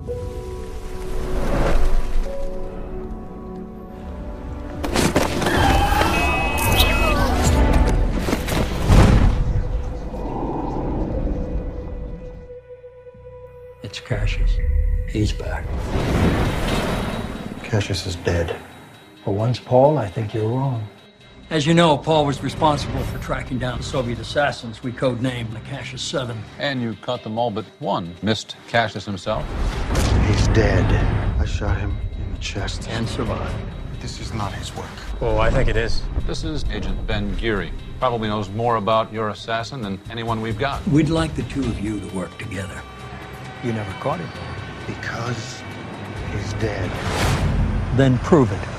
It's Cassius. He's back. Cassius is dead. For once, Paul, I think you're wrong. As you know, Paul was responsible for tracking down Soviet assassins we codenamed the Cassius Seven. And you caught them all but one. Missed Cassius himself. He's dead. I shot him in the chest. And survived. This is not his work. Oh, I think it is. This is Agent Ben Geary. Probably knows more about your assassin than anyone we've got. We'd like the two of you to work together. You never caught him. Because he's dead. Then prove it.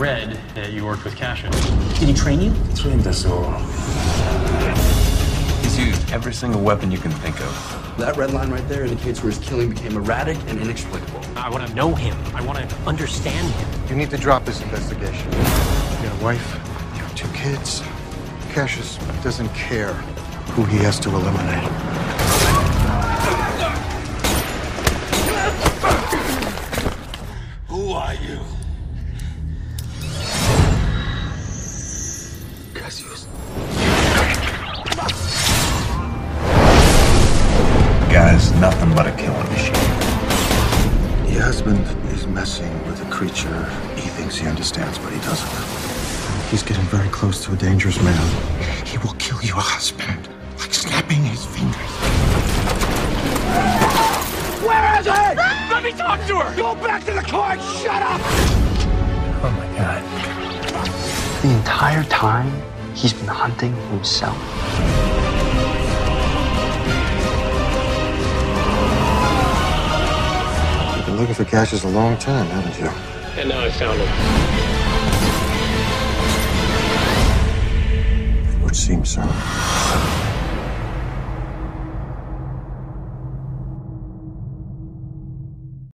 Read that uh, you worked with Cassius. Did he train you? He Trained us all. He's used every single weapon you can think of. That red line right there indicates where his killing became erratic and inexplicable. I want to know him. I want to understand him. You need to drop this investigation. You got a wife, you have two kids. Cassius doesn't care who he has to eliminate. Guy's nothing but a killing machine. The husband is messing with a creature he thinks he understands, but he doesn't. He's getting very close to a dangerous man. He will kill your husband, like snapping his fingers. Where is he? Let me talk to her! Go back to the car and shut up! Oh my God. The entire time, he's been hunting himself. Looking for Cassius a long time, haven't you? And now I found him. It would seem so.